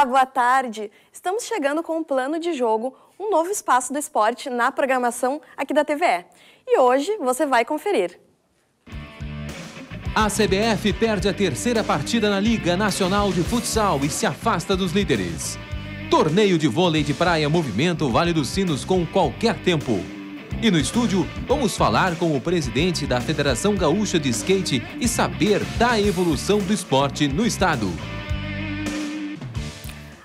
Olá, boa tarde. Estamos chegando com um plano de jogo, um novo espaço do esporte na programação aqui da TVE. E hoje você vai conferir. A CBF perde a terceira partida na Liga Nacional de Futsal e se afasta dos líderes. Torneio de vôlei de praia movimenta o Vale dos Sinos com qualquer tempo. E no estúdio, vamos falar com o presidente da Federação Gaúcha de Skate e saber da evolução do esporte no estado.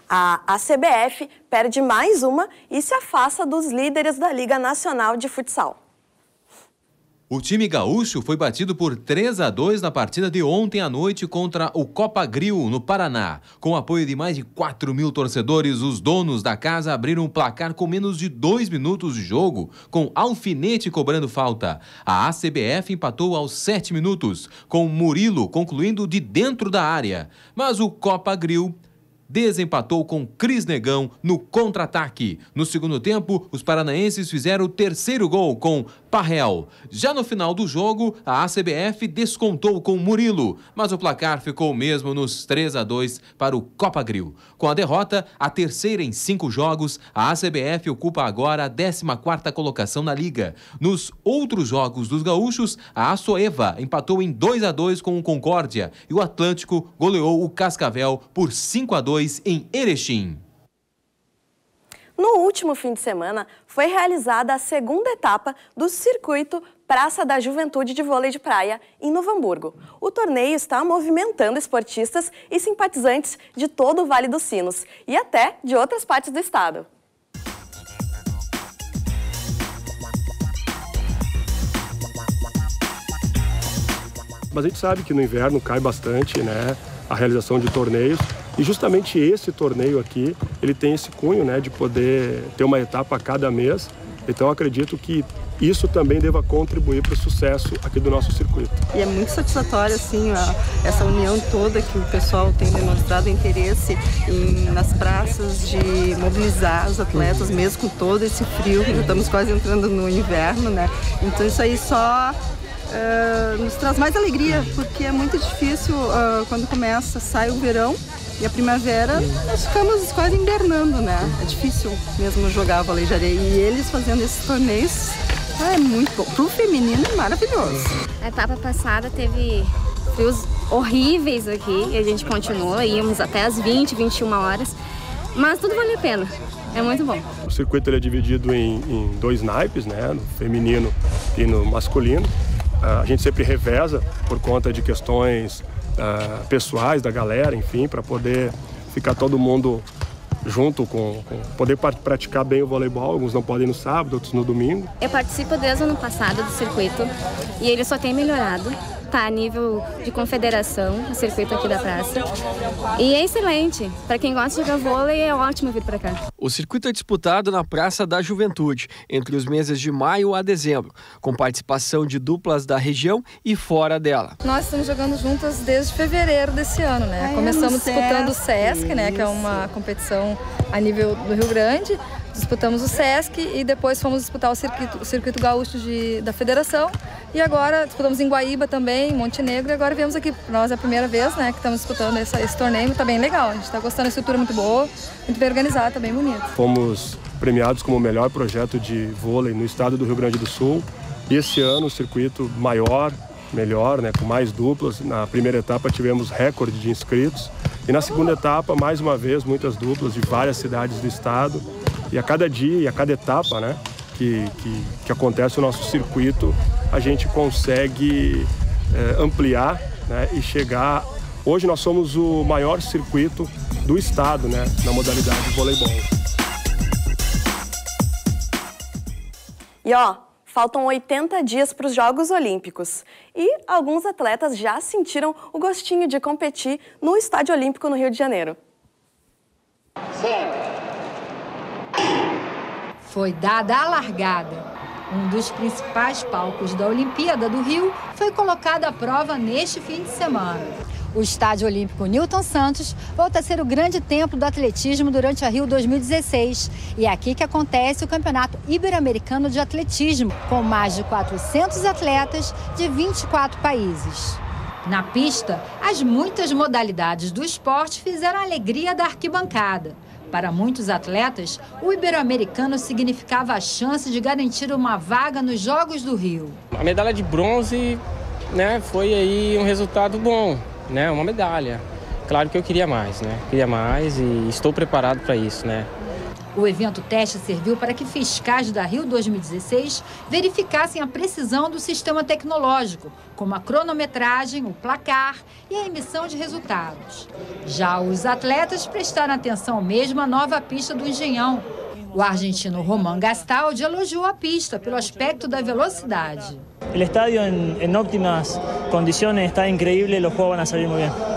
A, a CBF perde mais uma e se afasta dos líderes da Liga Nacional de Futsal. O time gaúcho foi batido por 3 a 2 na partida de ontem à noite contra o Copa Grill, no Paraná. Com apoio de mais de 4 mil torcedores, os donos da casa abriram o placar com menos de dois minutos de jogo, com Alfinete cobrando falta. A ACBF empatou aos 7 minutos, com Murilo concluindo de dentro da área. Mas o Copa Grill desempatou com Cris Negão no contra-ataque. No segundo tempo, os paranaenses fizeram o terceiro gol com Parrel. Já no final do jogo, a ACBF descontou com Murilo, mas o placar ficou mesmo nos 3 a 2 para o Copa Grill. Com a derrota, a terceira em cinco jogos, a ACBF ocupa agora a 14ª colocação na liga. Nos outros jogos dos gaúchos, a Açoeva empatou em 2 a 2 com o Concórdia e o Atlântico goleou o Cascavel por 5 a 2 em Erechim. No último fim de semana, foi realizada a segunda etapa do circuito Praça da Juventude de Vôlei de Praia, em Novo Hamburgo. O torneio está movimentando esportistas e simpatizantes de todo o Vale dos Sinos e até de outras partes do estado. Mas a gente sabe que no inverno cai bastante, né? A realização de torneios e justamente esse torneio aqui, ele tem esse cunho né, de poder ter uma etapa a cada mês. Então acredito que isso também deva contribuir para o sucesso aqui do nosso circuito. E é muito satisfatório assim a, essa união toda que o pessoal tem demonstrado interesse em, nas praças de mobilizar os atletas, mesmo com todo esse frio, já estamos quase entrando no inverno, né? Então isso aí só uh, nos traz mais alegria, porque é muito difícil uh, quando começa, sai o verão e a primavera nós ficamos quase invernando, né? É difícil mesmo jogar vôlei de areia. E eles fazendo esses torneios ah, é muito bom. Pro feminino é maravilhoso. A etapa passada teve frios horríveis aqui e a gente continua, íamos até as 20, 21 horas. Mas tudo vale a pena. É muito bom. O circuito ele é dividido em, em dois naipes, né? No feminino e no masculino. Uh, a gente sempre reveza por conta de questões uh, pessoais da galera, enfim, para poder ficar todo mundo junto com, com, poder praticar bem o voleibol. Alguns não podem no sábado, outros no domingo. Eu participo desde o ano passado do circuito e ele só tem melhorado tá a nível de confederação, o circuito aqui da praça. E é excelente. Para quem gosta de jogar vôlei, é ótimo vir para cá. O circuito é disputado na Praça da Juventude, entre os meses de maio a dezembro, com participação de duplas da região e fora dela. Nós estamos jogando juntas desde fevereiro desse ano, né? Ai, Começamos disputando o SESC, né, que é uma competição a nível do Rio Grande disputamos o SESC e depois fomos disputar o circuito, o circuito gaúcho de, da federação. E agora disputamos em Guaíba também, em Montenegro, e agora viemos aqui. Nós é a primeira vez né, que estamos disputando esse, torneio, está bem legal. A gente está gostando da estrutura muito boa, muito bem organizada, está bem bonito. Fomos premiados como o melhor projeto de vôlei no estado do Rio Grande do Sul. E esse ano o circuito maior, melhor, né, com mais duplas. Na primeira etapa tivemos recorde de inscritos. E na segunda etapa, mais uma vez, muitas duplas de várias cidades do estado. E a cada dia e a cada etapa né, que, que, que acontece o nosso circuito, a gente consegue é, ampliar né, e chegar. Hoje nós somos o maior circuito do estado né, na modalidade de voleibol. E ó, faltam 80 dias para os Jogos Olímpicos. E alguns atletas já sentiram o gostinho de competir no Estádio Olímpico no Rio de Janeiro. Certo foi dada a largada. Um dos principais palcos da Olimpíada do Rio foi colocado à prova neste fim de semana. O Estádio Olímpico Newton Santos volta a ser o grande templo do atletismo durante a Rio 2016. E é aqui que acontece o Campeonato Ibero-Americano de Atletismo, com mais de 400 atletas de 24 países. Na pista, as muitas modalidades do esporte fizeram a alegria da arquibancada. Para muitos atletas, o Ibero-Americano significava a chance de garantir uma vaga nos Jogos do Rio. A medalha de bronze né, foi aí um resultado bom, né, uma medalha. Claro que eu queria mais, né? Queria mais e estou preparado para isso, né? O evento teste serviu para que fiscais da Rio 2016 verificassem a precisão do sistema tecnológico, como a cronometragem, o placar e a emissão de resultados. Já os atletas prestaram atenção mesmo à nova pista do Engenhão. O argentino Roman Gastaldi elogiou a pista pelo aspecto da velocidade. O estádio em óptimas condições está incrível, os jogos vão sair muito bem.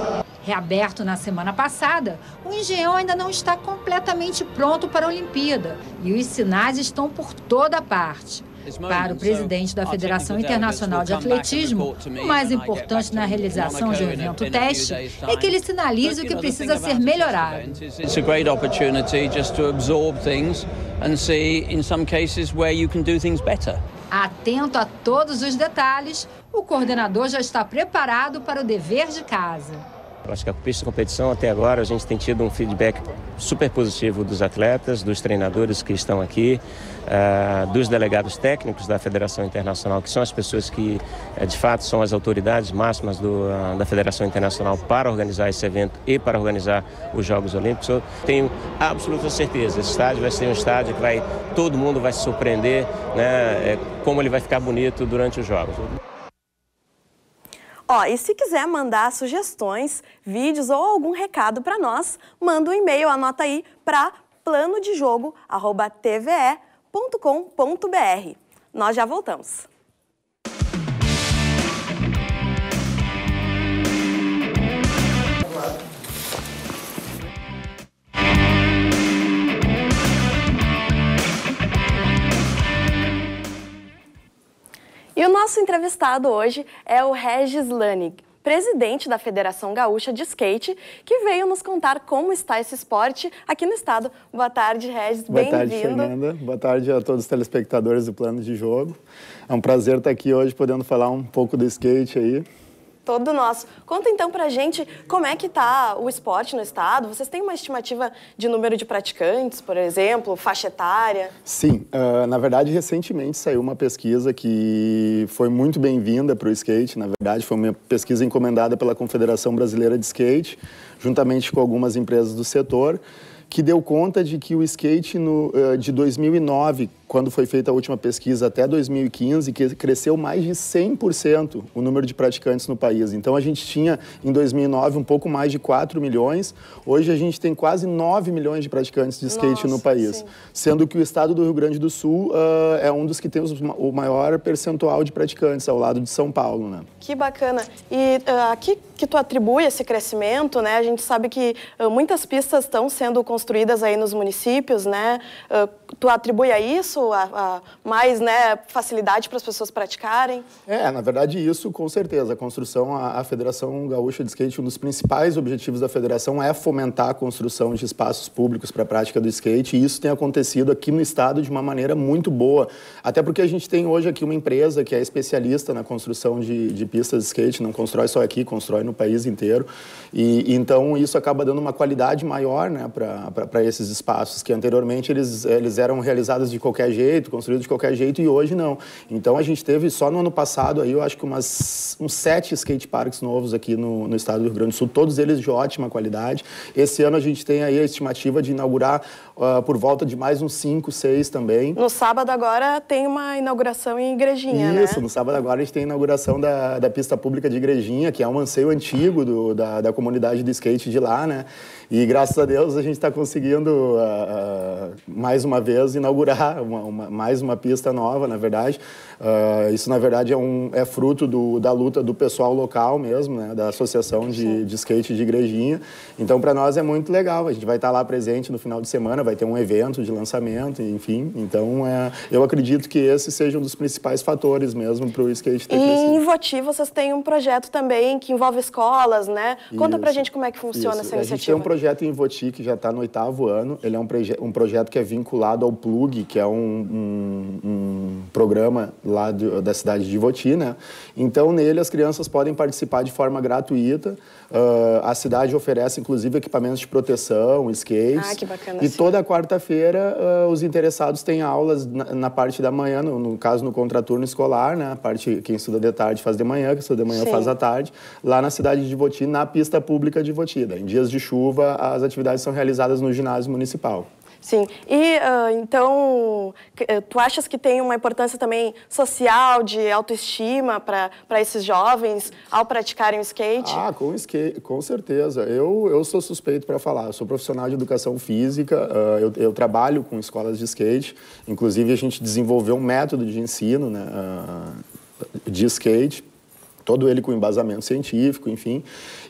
Reaberto na semana passada, o Engenhão ainda não está completamente pronto para a Olimpíada e os sinais estão por toda parte. Para o presidente da Federação Internacional de Atletismo, o mais importante na realização de um evento teste é que ele sinalize o que precisa ser melhorado. It's a great opportunity just to absorb things and see in some cases where you can do things better. Atento a todos os detalhes, o coordenador já está preparado para o dever de casa. Acho que a pista de competição até agora a gente tem tido um feedback super positivo dos atletas, dos treinadores que estão aqui, uh, dos delegados técnicos da Federação Internacional, que são as pessoas que uh, de fato são as autoridades máximas do, uh, da Federação Internacional para organizar esse evento e para organizar os Jogos Olímpicos. Eu tenho absoluta certeza, esse estádio vai ser um estádio que vai todo mundo vai se surpreender, né, é, como ele vai ficar bonito durante os Jogos. Ó, e se quiser mandar sugestões, vídeos ou algum recado para nós, manda um e-mail, anota aí para planodejogo@tve.com.br. Nós já voltamos. Nosso entrevistado hoje é o Regis Lanig, presidente da Federação Gaúcha de Skate, que veio nos contar como está esse esporte aqui no estado. Boa tarde, Regis. Boa tarde, Fernanda. Boa tarde a todos os telespectadores do Plano de Jogo. É um prazer estar aqui hoje podendo falar um pouco do skate aí todo nosso. Conta então pra gente como é que tá o esporte no estado. Vocês têm uma estimativa de número de praticantes, por exemplo, faixa etária? Sim, uh, na verdade recentemente saiu uma pesquisa que foi muito bem-vinda para o skate. Na verdade foi uma pesquisa encomendada pela Confederação Brasileira de Skate, juntamente com algumas empresas do setor que deu conta de que o skate no, uh, de 2009 quando foi feita a última pesquisa até 2015, que cresceu mais de 100% o número de praticantes no país. Então a gente tinha em 2009 um pouco mais de 4 milhões, hoje a gente tem quase 9 milhões de praticantes de skate Nossa, no país. Sim. Sendo que o estado do Rio Grande do Sul uh, é um dos que tem os, o maior percentual de praticantes ao lado de São Paulo, né? Que bacana. E uh, aqui que tu atribui esse crescimento, né? A gente sabe que uh, muitas pistas estão sendo construídas aí nos municípios, né? tu atribui a isso isso, a, a mais né, facilidade para as pessoas praticarem? É, na verdade, isso com certeza. A construção, a, a Federação Gaúcha de Skate, um dos principais objetivos da federação é fomentar a construção de espaços públicos para a prática do skate, e isso tem acontecido aqui no estado de uma maneira muito boa. Até porque a gente tem hoje aqui uma empresa que é especialista na construção de, de pistas de skate, não constrói só aqui, constrói no país inteiro. E, então isso acaba dando uma qualidade maior né, para esses espaços, que anteriormente eles, eles eram realizados de qualquer qualquer jeito, construído de qualquer jeito, e hoje não. Então a gente teve só no ano passado aí, eu acho que umas, uns sete skate parks novos aqui no, no estado do Rio Grande do Sul, todos eles de ótima qualidade. Esse ano a gente tem aí a estimativa de inaugurar uh, por volta de mais uns cinco, seis também. No sábado agora tem uma inauguração em Igrejinha, Isso, né? no sábado agora a gente tem a inauguração da, da pista pública de Igrejinha, que é um anseio antigo do, da, da comunidade do skate de lá, né? E graças a Deus a gente está conseguindo, uh, uh, mais uma vez, inaugurar uma, uma, mais uma pista nova, na verdade. Uh, isso, na verdade, é, um, é fruto do, da luta do pessoal local mesmo, né? da Associação de, de Skate de Igrejinha. Então, para nós é muito legal. A gente vai estar tá lá presente no final de semana, vai ter um evento de lançamento, enfim. Então, é, eu acredito que esse seja um dos principais fatores mesmo para o skate ter e crescido. Em Voti, vocês têm um projeto também que envolve escolas, né? Conta para a gente como é que funciona isso. essa iniciativa. A gente tem um projeto em Voti que já está no oitavo ano. Ele é um, um, projeto que é vinculado ao Plug, que é um, um, um programa lá da cidade de Ivoti, né? Então, nele as crianças podem participar de forma gratuita. Uh, a cidade oferece, inclusive, equipamentos de proteção, skates. Ah, que bacana. E toda quarta-feira uh, os interessados têm aulas na, na parte da manhã, no, no, caso no contraturno escolar, né? A parte quem estuda de tarde faz de manhã, quem estuda de manhã Sim. faz à tarde, lá na cidade de Ivoti, na pista pública de Ivoti. Em dias de chuva, as atividades são realizadas no ginásio municipal. Sim. E uh, então, eh, tu achas que tem uma importância também social, de autoestima para esses jovens ao praticarem o skate? Ah, com, skate, com certeza. Eu, eu sou suspeito para falar. Eu sou profissional de educação física, uh, eu, eu, trabalho com escolas de skate. Inclusive, a gente desenvolveu um método de ensino né, uh, de skate todo ele com embasamento científico, enfim.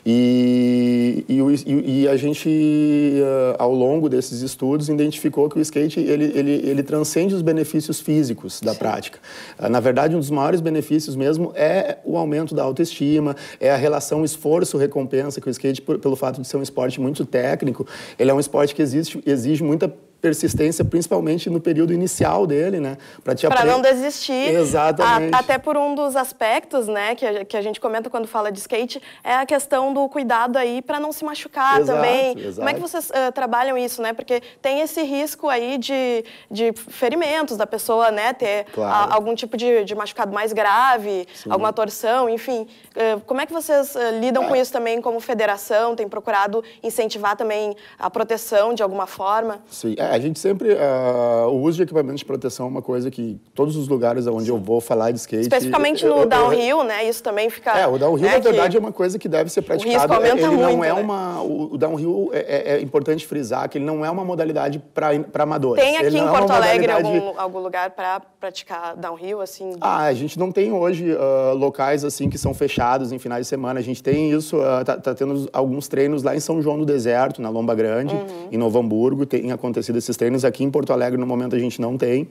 E, e, e a gente, uh, ao longo desses estudos, identificou que o skate ele, ele, ele transcende os benefícios físicos da Sim. prática. Uh, na verdade, um dos maiores benefícios mesmo é o aumento da autoestima, é a relação esforço-recompensa que o skate, por, pelo fato de ser um esporte muito técnico, ele é um esporte que existe, exige muita persistência, principalmente no período inicial dele, né? Para te Para não desistir. Exatamente. A, até por um dos aspectos, né, que a, que a gente comenta quando fala de skate, é a questão do cuidado aí para não se machucar exato, também. Exato. Como é que vocês uh, trabalham isso, né? Porque tem esse risco aí de, de ferimentos da pessoa, né, ter claro. a, algum tipo de, de, machucado mais grave, Sim. alguma torção, enfim. Uh, como é que vocês uh, lidam é. com isso também como federação? Tem procurado incentivar também a proteção de alguma forma? Sim. É a gente sempre. Uh, o uso de equipamentos de proteção é uma coisa que todos os lugares onde Sim. eu vou falar de skate. Especificamente no eu, downhill, né? Isso também fica. É, o downhill, né, na verdade, é uma coisa que deve ser praticada. O risco ele não muito, é né? uma. O, downhill é, é, é, importante frisar que ele não é uma modalidade para amadores. Tem aqui ele em é Porto Alegre modalidade... algum, algum lugar para praticar downhill, assim? Ah, a gente não tem hoje uh, locais assim que são fechados em finais de semana. A gente tem isso, uh, tá, tá, tendo alguns treinos lá em São João do Deserto, na Lomba Grande, uhum. em Novo Hamburgo. Tem acontecido esses treinos aqui em Porto Alegre, no momento a gente não tem.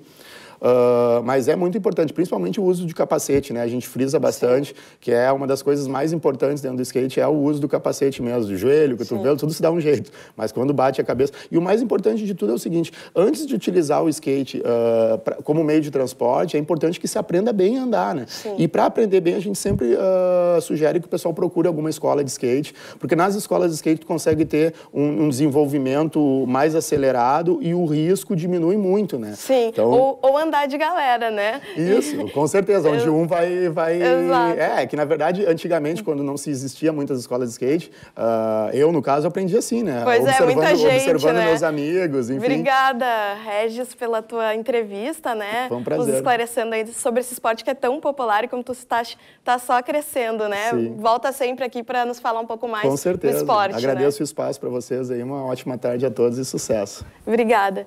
Uh, mas é muito importante, principalmente o uso de capacete, né? A gente frisa bastante, Sim. que é uma das coisas mais importantes dentro do skate, é o uso do capacete mesmo, do joelho, cotovelo, tudo se dá um jeito. Mas quando bate a cabeça... E o mais importante de tudo é o seguinte, antes de utilizar o skate uh, pra, como meio de transporte, é importante que se aprenda bem a andar, né? Sim. E para aprender bem, a gente sempre uh, sugere que o pessoal procure alguma escola de skate, porque nas escolas de skate tu consegue ter um, um desenvolvimento mais acelerado e o risco diminui muito, né? Sim, então, ou, ou andar de galera, né? Isso, com certeza. Onde um vai. vai... Exato. É, que na verdade, antigamente, quando não se existia muitas escolas de skate, uh, eu, no caso, aprendi assim, né? Pois observando, é, muita gente. Observando né? meus amigos, enfim. Obrigada, Regis, pela tua entrevista, né? Foi um prazer. Nos esclarecendo aí sobre esse esporte que é tão popular e como tu está tá só crescendo, né? Sim. Volta sempre aqui para nos falar um pouco mais com certeza. do esporte. Agradeço né? o espaço para vocês aí. Uma ótima tarde a todos e sucesso. Obrigada.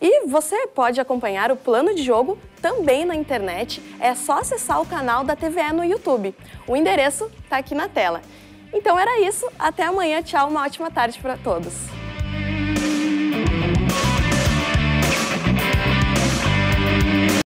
E você pode acompanhar o plano de jogo também na internet. É só acessar o canal da TVE no YouTube. O endereço está aqui na tela. Então era isso. Até amanhã. Tchau. Uma ótima tarde para todos.